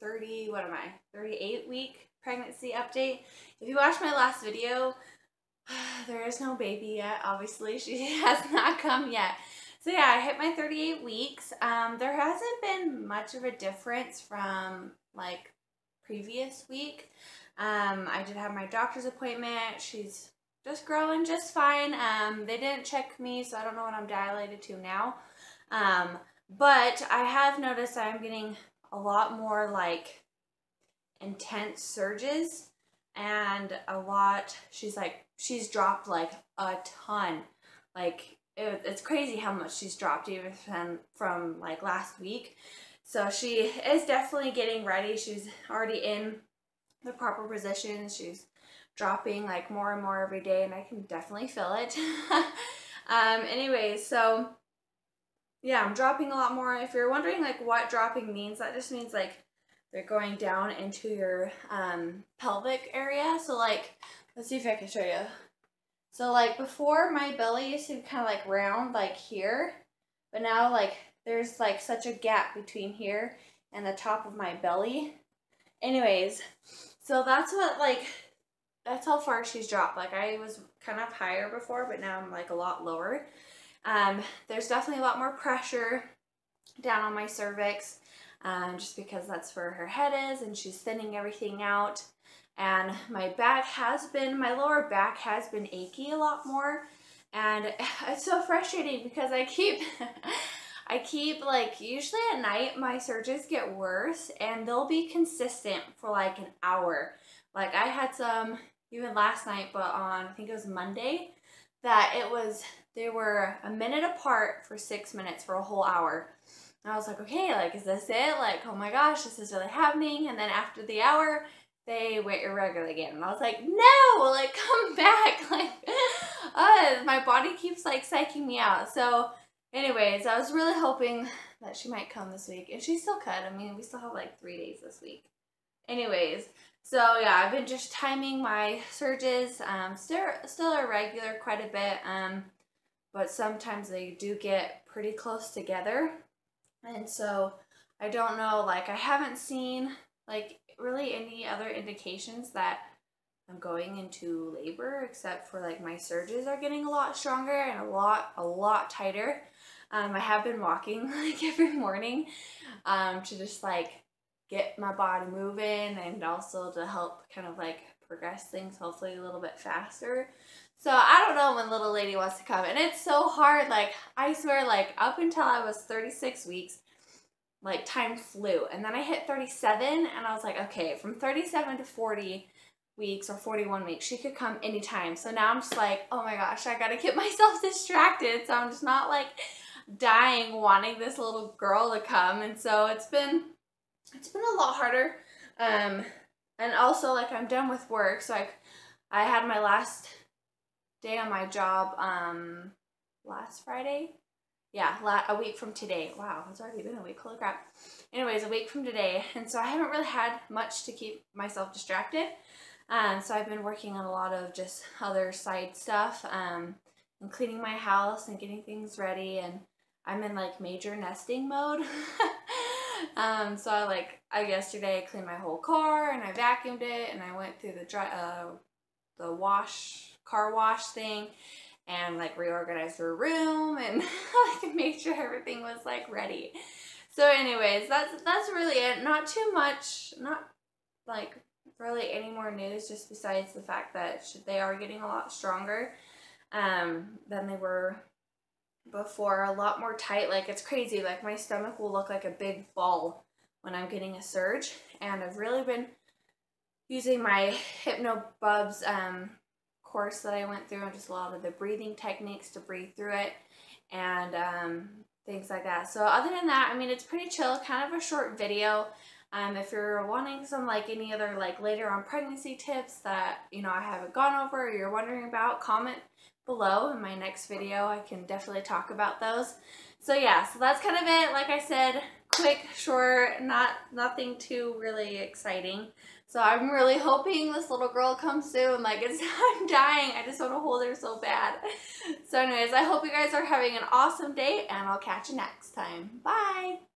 30, what am I, 38 week pregnancy update. If you watched my last video, there is no baby yet, obviously. She has not come yet. So yeah, I hit my 38 weeks. Um, there hasn't been much of a difference from like previous week. Um, I did have my doctor's appointment. She's just growing just fine. Um, they didn't check me, so I don't know what I'm dilated to now. Um, but I have noticed I'm getting a lot more like intense surges and a lot, she's like, she's dropped like a ton. Like it, it's crazy how much she's dropped even from, from like last week. So she is definitely getting ready. She's already in the proper position. She's dropping like more and more every day and I can definitely feel it. um, anyways, so yeah, I'm dropping a lot more. If you're wondering like what dropping means, that just means like they're going down into your um, pelvic area. So like, let's see if I can show you. So like before my belly used to be kind of like round like here, but now like there's like such a gap between here and the top of my belly. Anyways, so that's what like, that's how far she's dropped. Like I was kind of higher before, but now I'm like a lot lower. Um, there's definitely a lot more pressure down on my cervix um, just because that's where her head is and she's thinning everything out. And my back has been, my lower back has been achy a lot more. And it's so frustrating because I keep, I keep like, usually at night my surges get worse and they'll be consistent for like an hour. Like I had some even last night, but on, I think it was Monday, that it was they were a minute apart for six minutes for a whole hour. And I was like, okay, like, is this it? Like, oh my gosh, this is really happening. And then after the hour, they went irregular again. And I was like, no, like, come back. Like, uh, my body keeps, like, psyching me out. So, anyways, I was really hoping that she might come this week. And she still could. I mean, we still have, like, three days this week. Anyways, so yeah, I've been just timing my surges. Um, still, still irregular quite a bit. Um, but sometimes they do get pretty close together. And so I don't know, like I haven't seen like really any other indications that I'm going into labor except for like my surges are getting a lot stronger and a lot, a lot tighter. Um, I have been walking like every morning um, to just like get my body moving and also to help kind of like progress things hopefully a little bit faster. So I don't know when little lady wants to come. And it's so hard. Like, I swear, like, up until I was 36 weeks, like, time flew. And then I hit 37, and I was like, okay, from 37 to 40 weeks or 41 weeks, she could come anytime. So now I'm just like, oh my gosh, I gotta get myself distracted. So I'm just not, like, dying wanting this little girl to come. And so it's been, it's been a lot harder. Um, and also, like, I'm done with work. So, like, I had my last day on my job um last Friday. Yeah, la- a week from today. Wow, it's already been a week. Holy crap. Anyways, a week from today. And so I haven't really had much to keep myself distracted. Um, so I've been working on a lot of just other side stuff um, and cleaning my house and getting things ready. And I'm in like major nesting mode. um, so I like, I yesterday cleaned my whole car and I vacuumed it and I went through the dry, uh, the wash car wash thing and like reorganized her room and like made sure everything was like ready. So anyways, that's that's really it. Not too much, not like really any more news just besides the fact that they are getting a lot stronger um, than they were before. A lot more tight. Like it's crazy. Like my stomach will look like a big ball when I'm getting a surge. And I've really been using my Hypnobubs um, course that I went through and just a lot of the breathing techniques to breathe through it and um, things like that. So other than that, I mean, it's pretty chill, kind of a short video. Um, if you're wanting some like any other like later on pregnancy tips that, you know, I haven't gone over or you're wondering about, comment below in my next video. I can definitely talk about those. So yeah, so that's kind of it. Like I said, quick, short, not nothing too really exciting. So I'm really hoping this little girl comes soon. Like, it's I'm dying. I just want to hold her so bad. So anyways, I hope you guys are having an awesome day, and I'll catch you next time. Bye!